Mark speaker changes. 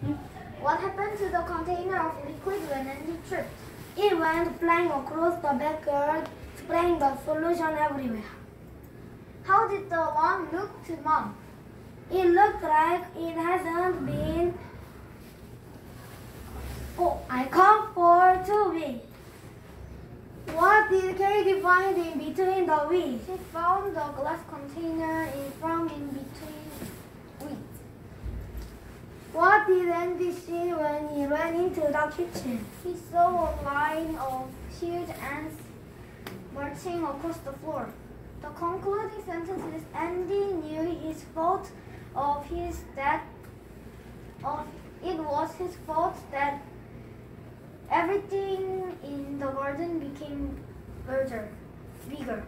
Speaker 1: What happened to the container of liquid when Andy tripped?
Speaker 2: It went flying across the backyard, spraying the solution everywhere.
Speaker 1: How did the worm look to Mom?
Speaker 2: It looked like it hasn't been. Oh, I come for two weeks. What did Katie find in between the weeds?
Speaker 1: She found the glass container in from in between weeds.
Speaker 2: Did Andy see when he ran into the kitchen?
Speaker 1: He saw a line of huge ants marching across the floor. The concluding sentence is Andy knew his fault of his that of it was his fault that everything in the garden became larger, bigger.